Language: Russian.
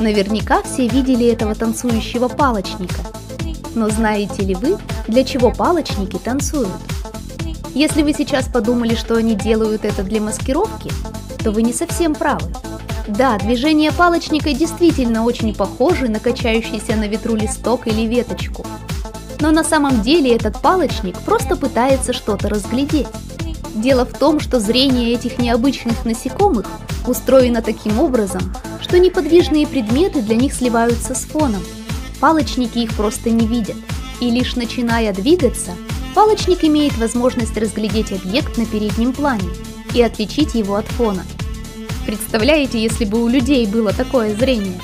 Наверняка все видели этого танцующего палочника. Но знаете ли вы, для чего палочники танцуют? Если вы сейчас подумали, что они делают это для маскировки, то вы не совсем правы. Да, движения палочника действительно очень похожи на качающийся на ветру листок или веточку. Но на самом деле этот палочник просто пытается что-то разглядеть. Дело в том, что зрение этих необычных насекомых устроено таким образом, что неподвижные предметы для них сливаются с фоном. Палочники их просто не видят. И лишь начиная двигаться, палочник имеет возможность разглядеть объект на переднем плане и отличить его от фона. Представляете, если бы у людей было такое зрение?